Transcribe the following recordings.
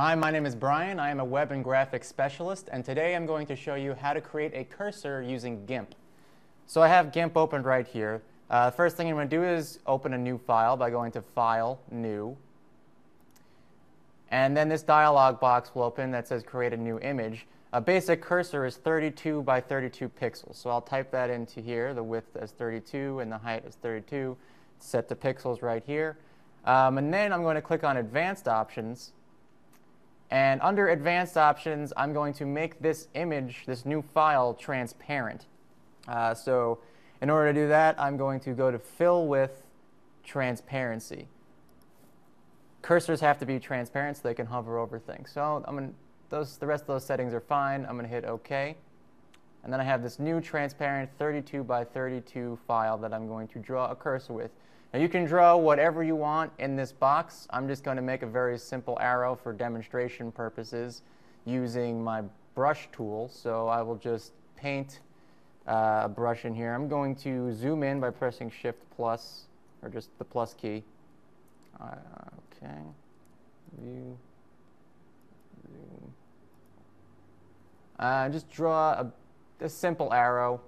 Hi, my name is Brian. I am a web and graphics specialist, and today I'm going to show you how to create a cursor using GIMP. So I have GIMP opened right here. Uh, first thing I'm going to do is open a new file by going to File, New. And then this dialog box will open that says Create a New Image. A basic cursor is 32 by 32 pixels. So I'll type that into here, the width as 32 and the height as 32. Set the pixels right here. Um, and then I'm going to click on Advanced Options. And under Advanced Options, I'm going to make this image, this new file, transparent. Uh, so in order to do that, I'm going to go to Fill with Transparency. Cursors have to be transparent so they can hover over things. So I'm to, those, the rest of those settings are fine. I'm going to hit OK. And then I have this new transparent 32 by 32 file that I'm going to draw a cursor with. Now you can draw whatever you want in this box. I'm just going to make a very simple arrow for demonstration purposes using my brush tool. So I will just paint uh, a brush in here. I'm going to zoom in by pressing Shift plus, or just the plus key. Uh, okay. View. Zoom. Uh, just draw a, a simple arrow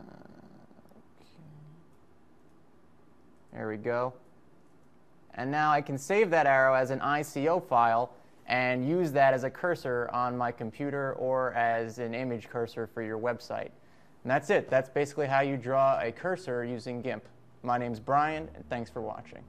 uh, There we go. And now I can save that arrow as an ICO file and use that as a cursor on my computer or as an image cursor for your website. And that's it. That's basically how you draw a cursor using GIMP. My name's Brian, and thanks for watching.